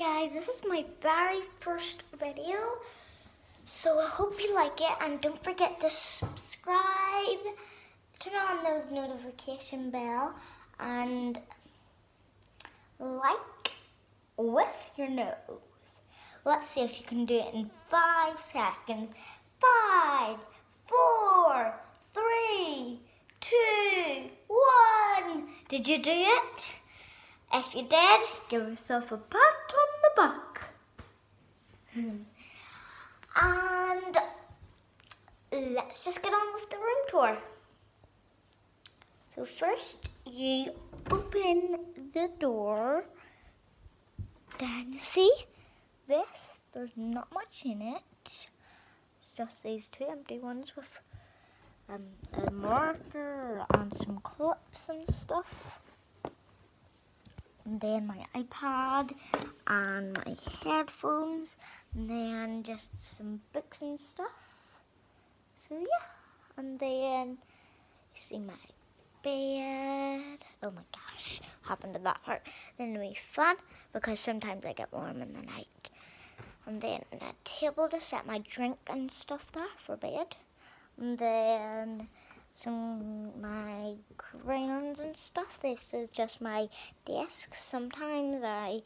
guys, this is my very first video. So I hope you like it and don't forget to subscribe, turn on those notification bell and like with your nose. Let's see if you can do it in five seconds. Five, four, three, two, one. Did you do it? If you did, give yourself a pat the and let's just get on with the room tour. So first you open the door. Then you see this, there's not much in it. It's just these two empty ones with um, a marker and some clips and stuff then my iPad and my headphones and then just some books and stuff. So yeah, and then you see my bed. Oh my gosh, happened to that part. Then be fun because sometimes I get warm in the night. And then a table to set my drink and stuff there for bed. And then some my crayons and stuff. This is just my desk. Sometimes I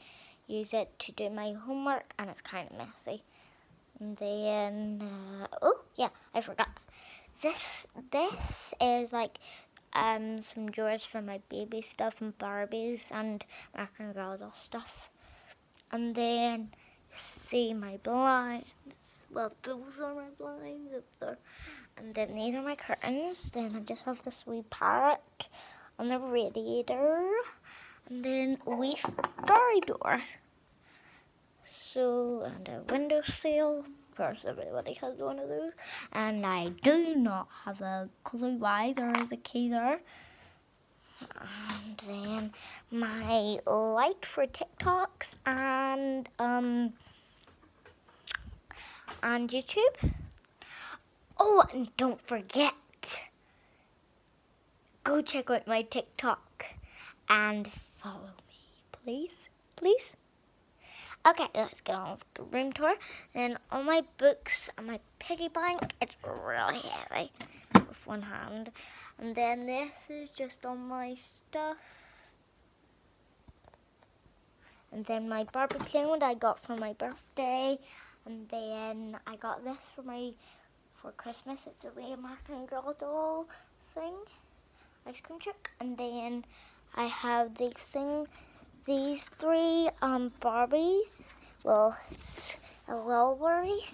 use it to do my homework and it's kind of messy. And then, uh, oh yeah, I forgot. This this is like um, some drawers for my baby stuff and Barbies and American Girl doll stuff. And then see my blinds. Well, those are my blinds up there. And then these are my curtains. Then I just have this wee parrot on the radiator. And then a wee fairy door. So, and a windowsill. Of course, everybody has one of those. And I do not have a clue why there is a key there. And then my light for TikToks and um and YouTube. Oh, and don't forget, go check out my TikTok and follow me, please, please. Okay, let's get on with the room tour. And all my books and my piggy bank, it's really heavy with one hand. And then this is just all my stuff. And then my Barbie plane I got for my birthday. And then I got this for my for Christmas. It's a wee American Girl doll thing, ice cream truck. And then I have these thing, these three um Barbies, well, little Barbies,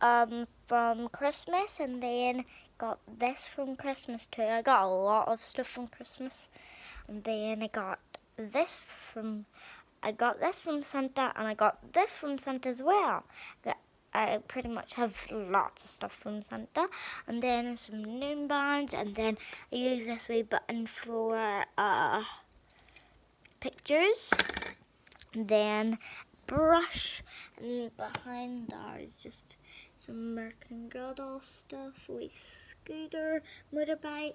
um from Christmas, and then got this from Christmas too. I got a lot of stuff from Christmas, and then I got this from I got this from Santa and I got this from Santa as well. I pretty much have lots of stuff from Santa. And then some loom bands and then I use this wee button for uh, pictures. And then brush and behind there is just some American Girl doll stuff, wee scooter, motorbike,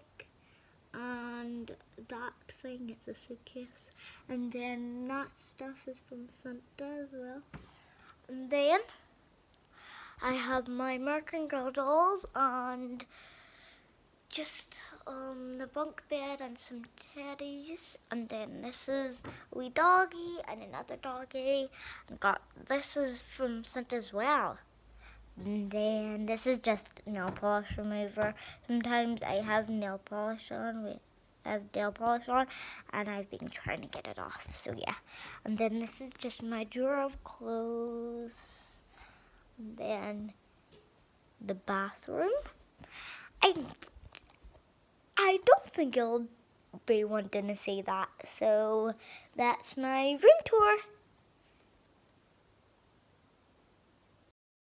and that thing it's a suitcase and then that stuff is from Santa as well and then I have my American Girl dolls and just um, the bunk bed and some teddies and then this is wee doggy and another doggy and got this is from Santa as well and then this is just nail polish remover. Sometimes I have nail polish on. I have nail polish on and I've been trying to get it off. So yeah. And then this is just my drawer of clothes. Then the bathroom. I I don't think you'll be wanting to see that. So that's my room tour.